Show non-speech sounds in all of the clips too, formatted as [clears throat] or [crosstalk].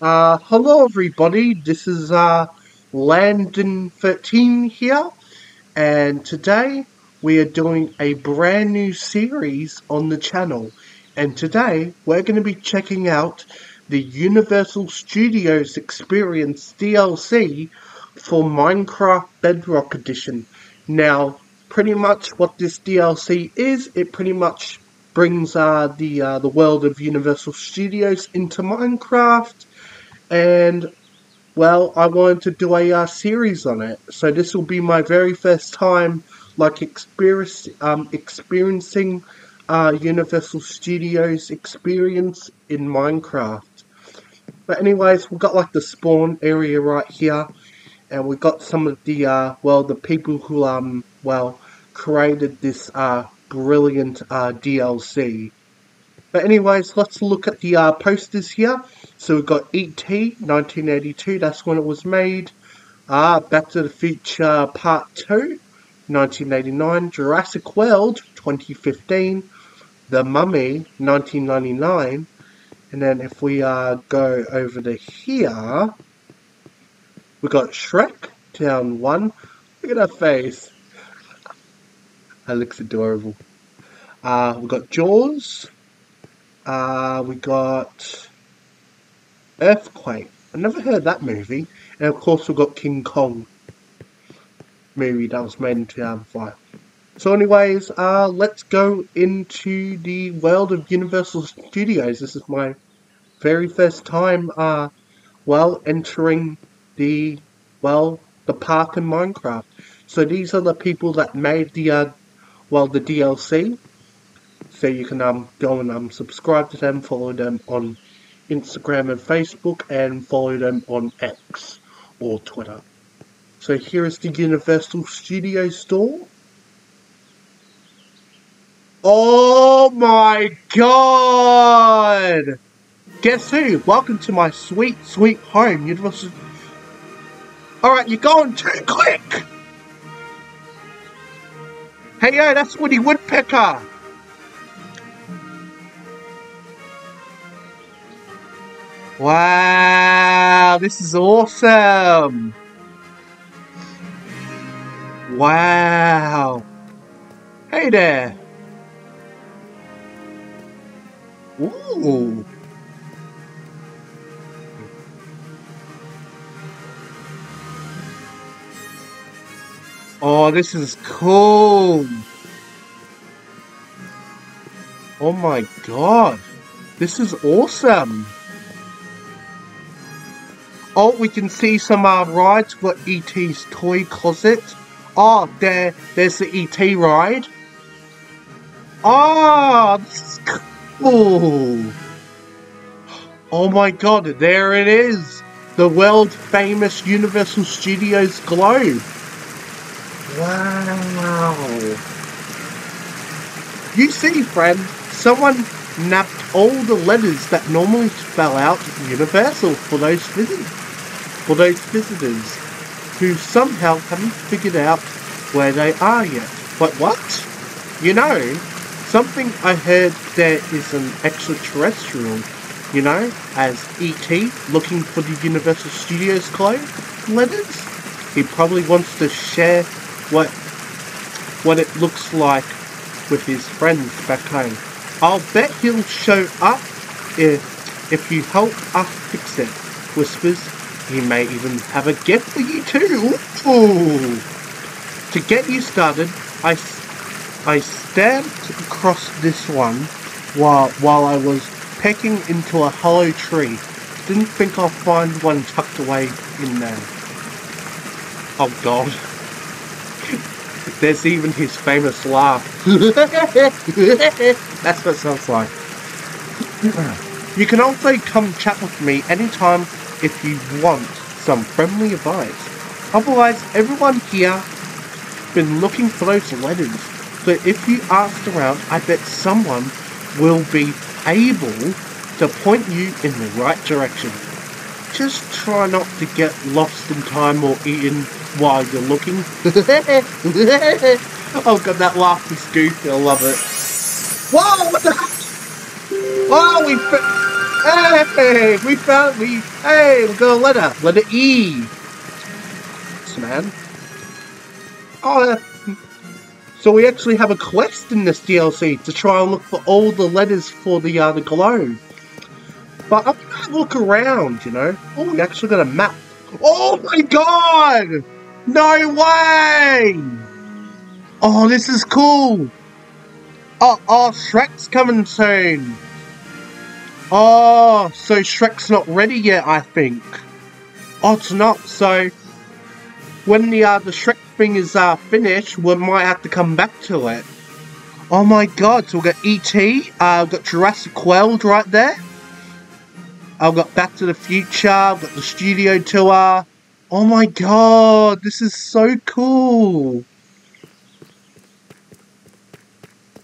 Uh, hello everybody, this is uh, Landan13 here, and today we are doing a brand new series on the channel. And today we're going to be checking out the Universal Studios Experience DLC for Minecraft Bedrock Edition. Now, pretty much what this DLC is, it pretty much brings uh, the uh, the world of Universal Studios into Minecraft, and well, I wanted to do a uh, series on it. So this will be my very first time, like experience, um, experiencing uh, Universal Studios experience in Minecraft. But anyways, we've got like the spawn area right here, and we've got some of the uh, well, the people who um well created this uh brilliant uh, DLC. But anyways, let's look at the uh, posters here. So we've got E.T. 1982, that's when it was made. Uh, Back to the Future Part 2, 1989. Jurassic World, 2015. The Mummy, 1999. And then if we uh, go over to here, we've got Shrek, Town 1. Look at that face. That looks adorable. Uh, we got Jaws. Uh, we got Earthquake. I never heard that movie. And of course, we got King Kong movie that was made in 2005. So, anyways, uh, let's go into the world of Universal Studios. This is my very first time, uh, well, entering the, well, the park in Minecraft. So these are the people that made the, uh, well, the DLC. So you can um, go and um, subscribe to them, follow them on Instagram and Facebook, and follow them on X or Twitter. So here is the Universal Studio store. Oh my god! Guess who? Welcome to my sweet, sweet home, Universal. Alright, you're going too quick! Hey that's Woody Woodpecker! Wow, this is awesome! Wow! Hey there! Ooh! Oh, this is cool. Oh my god. This is awesome. Oh, we can see some uh, rides. We've got E.T.'s toy closet. Oh, there, there's the E.T. ride. Oh, this is cool. Oh my god, there it is. The world famous Universal Studios globe. Wow. You see, friend, someone napped all the letters that normally spell out Universal for those visitors, for those visitors who somehow haven't figured out where they are yet. But what? You know, something I heard there is an extraterrestrial, you know, as E.T. looking for the Universal Studios code letters. He probably wants to share what what it looks like with his friends back home. I'll bet he'll show up if if you help us fix it. Whispers, he may even have a gift for you too. Ooh. To get you started, I, I stamped across this one while while I was pecking into a hollow tree. Didn't think I'll find one tucked away in there. Oh god. There's even his famous laugh. [laughs] That's what it sounds like. You can also come chat with me anytime if you want some friendly advice. Otherwise, everyone here has been looking for those letters. So if you ask around, I bet someone will be able to point you in the right direction. Just try not to get lost in time or eaten while you're looking. [laughs] oh god, that laugh is goofy. I love it. Whoa! What the? Oh, we. Hey, we found we. Hey, we got a letter. Letter E. Yes, man. Oh, uh, so we actually have a quest in this DLC to try and look for all the letters for the uh, the globe. But I'm gonna look around, you know. Oh, we actually got a map. Oh my god! No way! Oh, this is cool. Oh, oh, Shrek's coming soon. Oh, so Shrek's not ready yet, I think. Oh, it's not. So when the uh, the Shrek thing is uh, finished, we might have to come back to it. Oh my god, so we've got E.T., uh, we've got Jurassic World right there. I've got Back to the Future, I've got the studio tour. Oh my god, this is so cool.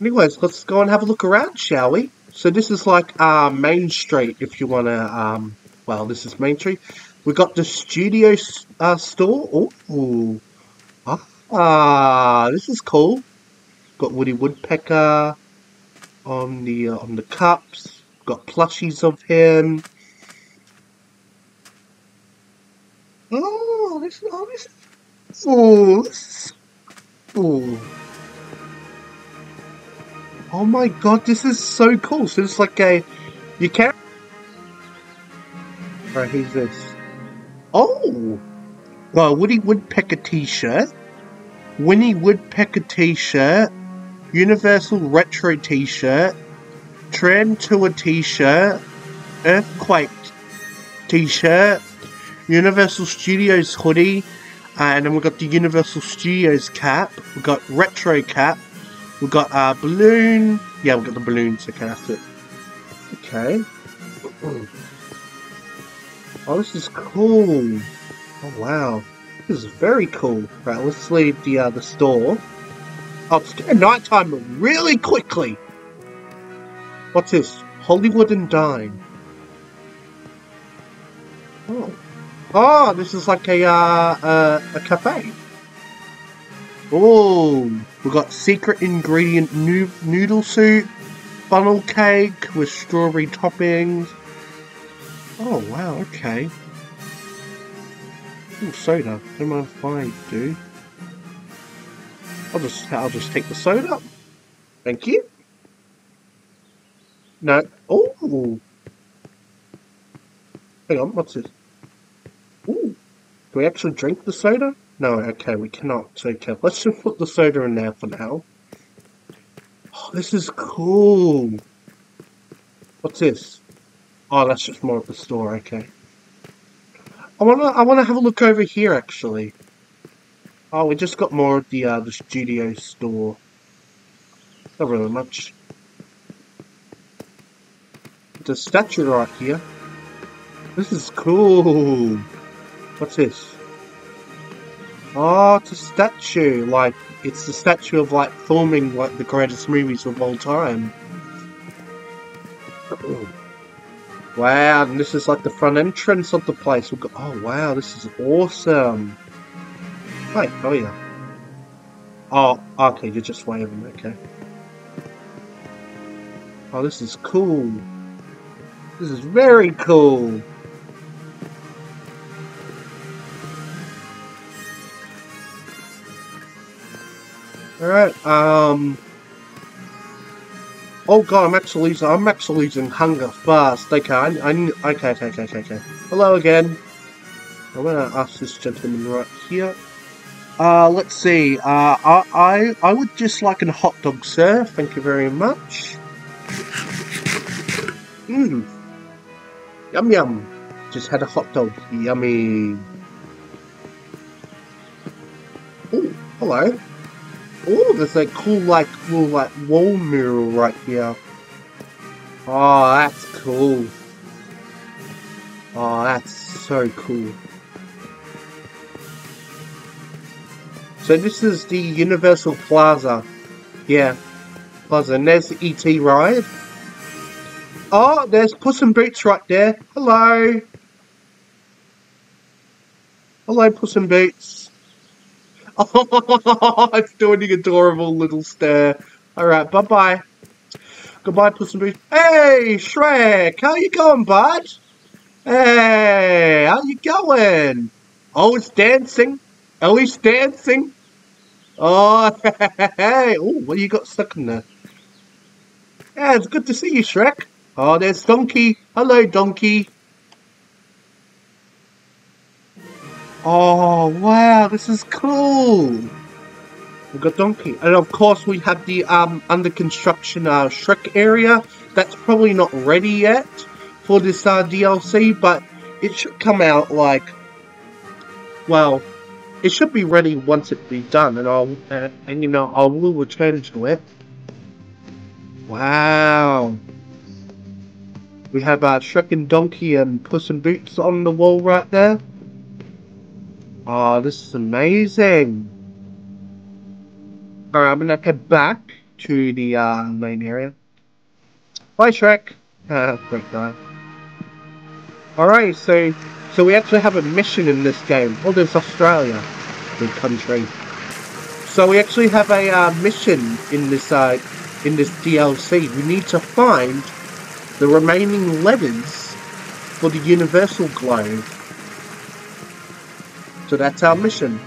Anyways, let's go and have a look around, shall we? So this is like uh, Main Street, if you want to, um, well, this is Main Street. We got the studio uh, store. Ooh. Ah, this is cool. Got Woody Woodpecker on the uh, on the cups. Got plushies of him. Oh, this, oh, this, oh, oh. Oh my god, this is so cool. So it's like a, you can't. Right, uh, who's this? Oh! Well, Woody Woodpecker t-shirt, Winnie Woodpecker t-shirt, Universal Retro t-shirt, Tram Tour t-shirt, Earthquake t-shirt, Universal Studios hoodie, and then we've got the Universal Studios cap, we've got Retro cap, We've got our balloon. Yeah, we've got the balloons. Okay, that's it. Okay. [clears throat] Oh, this is cool. Oh, wow. This is very cool. Right, let's leave the, uh, the store. Oh, it's nighttime really quickly. What's this? Hollywood and Dine. Oh, this is like a, uh, uh, a cafe. Oh, we've got secret ingredient no noodle soup, funnel cake with strawberry toppings. Oh wow, okay. Soda. Don't mind if I do. I'll just I'll just take the soda. Thank you. No. Oh. Hang on. What's this? We actually drink the soda? No, okay, we cannot. Okay, let's just put the soda in there for now. Oh, this is cool. What's this? Oh, that's just more of the store, okay. I wanna I wanna have a look over here actually. Oh, we just got more of the uh the studio store. Not really much. The statue right here. This is cool. What's this? Oh, it's a statue. Like, it's the statue of, like, filming, like, the greatest movies of all time. Wow, and this is, like, the front entrance of the place. We've got, oh, wow, this is awesome. Wait, oh, yeah. Oh, okay, you're just waving, okay. Oh, this is cool. This is very cool. Alright, um... Oh god, I'm actually losing, I'm actually losing hunger fast. Okay, I, I, okay, okay, okay, okay, okay. Hello again. I'm gonna ask this gentleman right here. Uh, let's see, uh, I, I, I would just like a hot dog, sir. Thank you very much. Mmm. Yum yum. Just had a hot dog. Yummy. Oh, hello. Oh, there's a cool, like, little, like, wall mirror right here. Oh, that's cool. Oh, that's so cool. So this is the Universal Plaza. Yeah, Plaza. And there's the ET ride. Oh, there's Puss in Boots right there. Hello. Hello, Puss in Boots. Oh, [laughs] it's doing adorable little stare. Alright, bye-bye. Goodbye, Puss in Boots. Hey, Shrek, how you going, bud? Hey, how you going? Oh, it's dancing. He's dancing. Oh, [laughs] hey. Oh, what you got stuck in there? Yeah, it's good to see you, Shrek. Oh, there's Donkey. Hello, Donkey. Oh, wow, this is cool. We've got Donkey. And of course, we have the um, under construction uh, Shrek area. That's probably not ready yet for this uh, DLC, but it should come out like, well, it should be ready once it be done, and I'll, uh, and you know, I will return to it. Wow. We have uh, Shrek and Donkey and Puss in Boots on the wall right there. Oh, this is amazing. Alright, I'm gonna head back to the uh, main area. Bye, Shrek. [laughs] Great guy. Alright, so so we actually have a mission in this game. Oh, there's Australia, the country. So we actually have a uh, mission in this uh, in this DLC. We need to find the remaining levers for the Universal Globe. So that's our mission.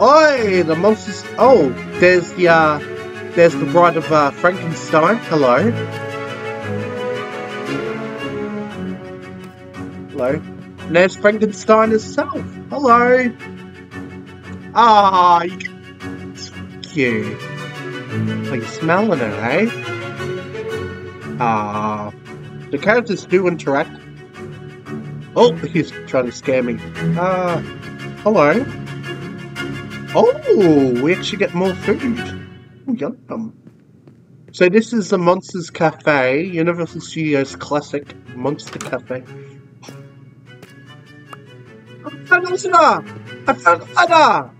Oi, the monsters. Oh, there's the uh, there's the bride of uh, Frankenstein. Hello. Hello. And there's Frankenstein himself. Hello. Ah, you cute. Are you smelling it, eh? Ah, the characters do interact. Oh, he's trying to scare me. Uh, hello. Oh, we actually get more food. Oh, yum. So this is the Monsters Cafe, Universal Studios classic Monster Cafe. I found a letter! I found a letter!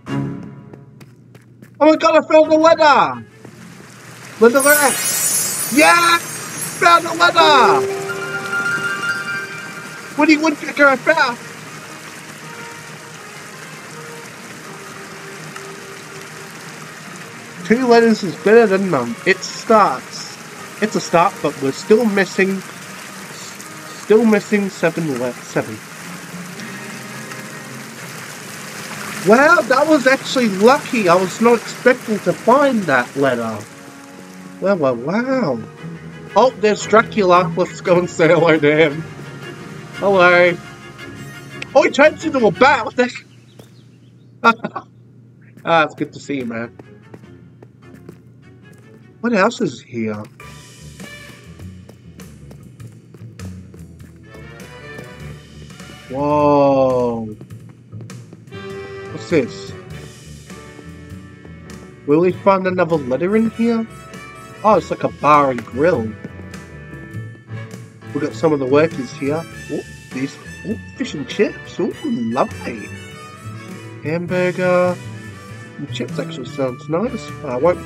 Oh my god, I found a letter! Letter X! Yeah! Found a letter! Woody Woodpecker, I found! Two letters is better than none. It starts. It's a start, but we're still missing. Still missing seven. Le- seven. Wow, that was actually lucky. I was not expecting to find that letter. Well, well, wow. Oh, there's Dracula. Let's go and say hello to him. Hello. Oh, he turns into a bat. What the [laughs] ah, it's good to see you, man. What else is here? Whoa. What's this? Will we find another letter in here? Oh, it's like a bar and grill. We've got some of the workers here. Oh, these oh, fish and chips. Oh, lovely. Hamburger. The chips actually sounds nice. I won't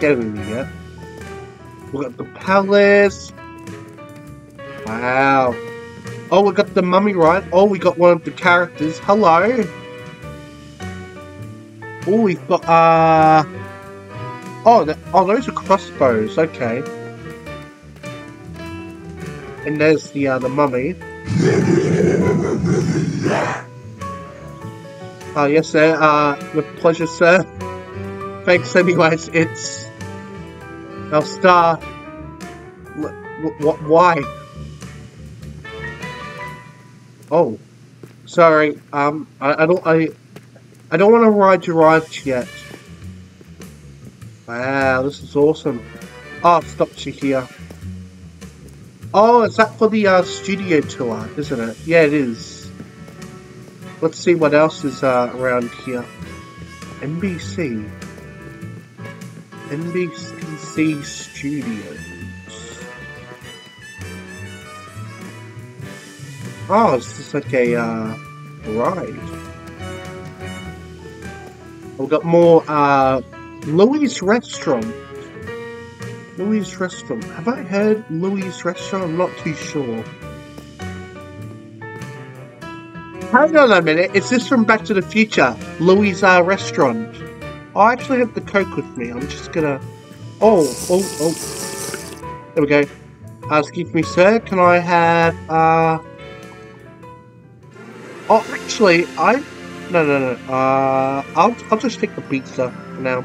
get getting yet. We've got the palace. Wow. Oh, we got the mummy right. Oh, we got one of the characters. Hello. Oh, we've got, uh... Oh, the, oh, those are crossbows. Okay. And there's the, uh, the mummy. Uh, yes, sir. Uh, with pleasure, sir. Thanks anyways. It's now, Star, what? Why? Oh, sorry. Um, I, I don't. I, I don't want to ride your rides yet. Wow, this is awesome. Oh, I've stopped you here. Oh, is that for the uh, studio tour, isn't it? Yeah, it is. Let's see what else is uh, around here. NBC. NBC Studios. Oh, it's just like a uh, ride. We've got more uh, Louis Restaurant. Louis Restaurant. Have I heard Louis Restaurant? I'm not too sure. Hang on a minute. Is this from Back to the Future? Louis uh, Restaurant. I actually have the Coke with me. I'm just gonna Oh, oh, oh. There we go. Uh, excuse me, sir. Can I have, uh... Oh, actually, I... No, no, no. Uh, I'll, I'll just take the pizza for now.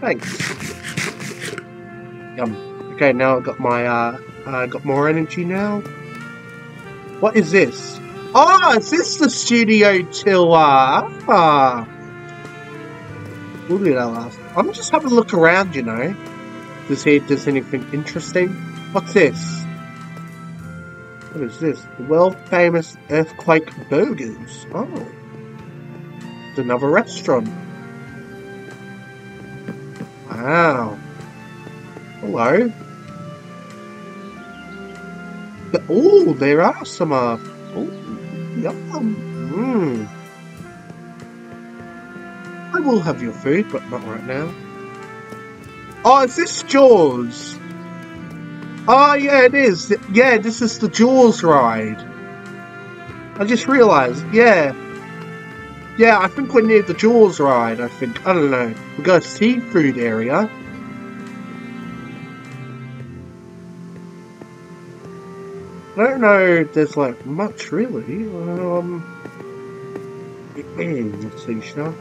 Thanks. Yum. Okay, now I've got my, uh, uh, got more energy now. What is this? Oh, is this the studio tour? Ah. Last. I'm just having a look around, you know, to see if there's anything interesting. What's this? What is this? The world famous Earthquake Burgers. Oh. It's another restaurant. Wow. Hello. But, Oh, there are some, uh, oh, yum. Mmm. I will have your food, but not right now. Oh, is this Jaws? Oh, yeah, it is. Yeah, this is the Jaws ride. I just realised, yeah. Yeah, I think we're near the Jaws ride, I think. I don't know. We've got a seafood area. I don't know if there's like much really. Um, let's see, shall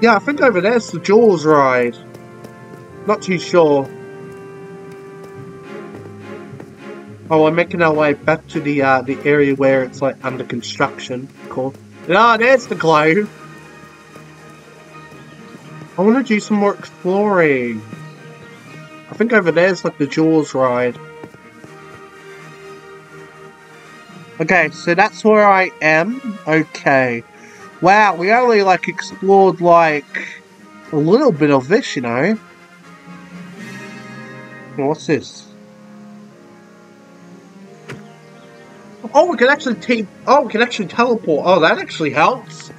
Yeah, I think over there's the Jaws ride. Not too sure. Oh, we're making our way back to the uh, the area where it's like under construction. Cool. Ah, oh, there's the glow. I want to do some more exploring. I think over there's like the Jaws ride. Okay, so that's where I am. Okay. Wow, we only like explored like a little bit of this, you know. What's this? Oh, we can actually take. Oh, we can actually teleport. Oh, that actually helps.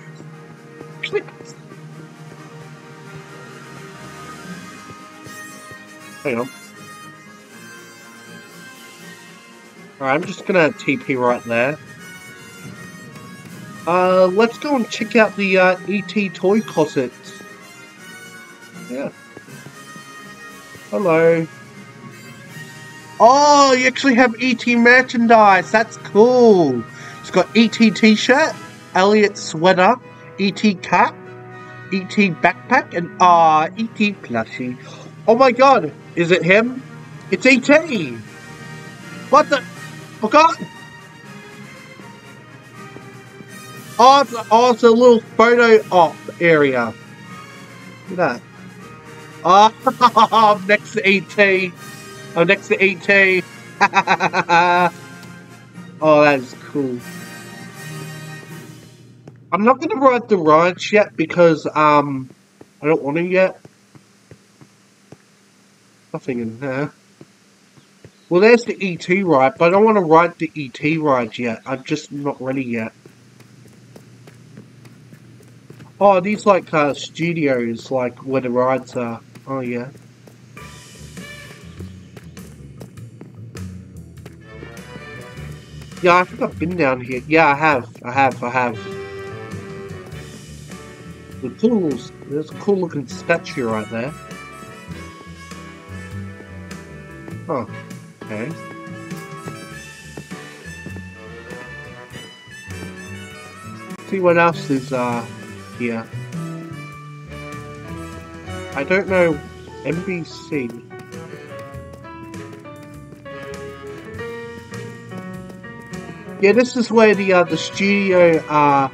Hang on. Alright, I'm just gonna TP right there. Uh, let's go and check out the uh, ET toy closet. Yeah. Hello. Oh, you actually have ET merchandise. That's cool. It's got ET t-shirt, Elliot sweater, ET cap, ET backpack, and ah, uh, ET plushie. Oh my god, is it him? It's ET! What the? Oh god! Oh, it's, oh, it's a little photo op area. Look at that. Oh, I'm [laughs] next to ET. I'm next to ET. [laughs] oh, that is cool. I'm not going to ride the rides yet because um, I don't want to yet. Nothing in there. Well, there's the ET ride, but I don't want to ride the ET ride yet. I'm just not ready yet. Oh, these like uh, studios, like where the rides are. Oh, yeah. Yeah, I think I've been down here. Yeah, I have. I have. I have. The tools. There's a cool looking statue right there. Oh, okay. See what else is uh here. I don't know NBC. Yeah, this is where the uh, the studio uh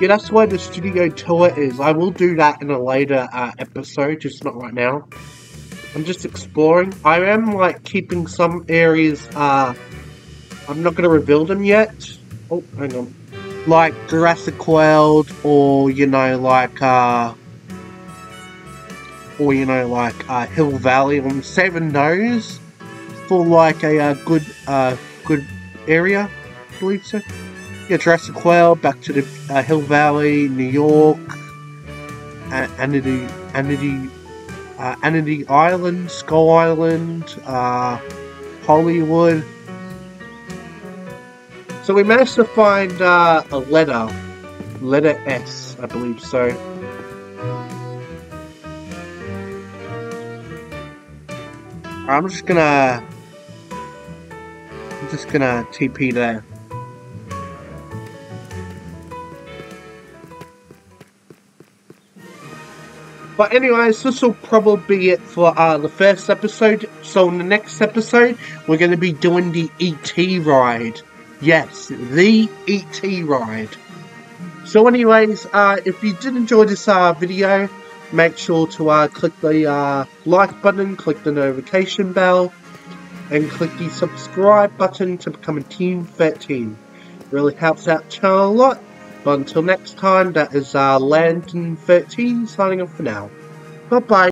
yeah, that's where the studio tour is. I will do that in a later uh, episode, just not right now. I'm just exploring. I am like keeping some areas, uh, I'm not going to reveal them yet. Oh, hang on. Like Jurassic World or, you know, like, uh, or, you know, like, uh, Hill Valley. I'm saving those for like a uh, good, uh, good area, I believe so. Yeah, Jurassic World, back to the uh, Hill Valley, New York, Amity, Amity uh, Amity Island, Skull Island, uh, Hollywood. So we managed to find uh, a letter letter S, I believe so. I'm just gonna I'm just gonna TP there. But anyways, this will probably be it for uh, the first episode. So in the next episode, we're going to be doing the ET ride. Yes, the ET ride. So anyways, uh, if you did enjoy this uh, video, make sure to uh, click the uh, like button, click the notification bell, and click the subscribe button to become a Team 13. Really helps out the channel a lot. But until next time, that is uh, Landan13 signing off for now. Bye bye.